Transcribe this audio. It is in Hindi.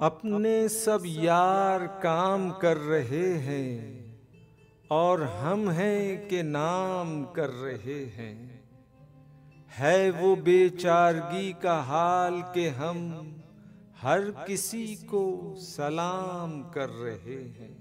अपने सब यार काम कर रहे हैं और हम हैं के नाम कर रहे हैं। है वो बेचारगी का हाल के हम हर किसी को सलाम कर रहे हैं।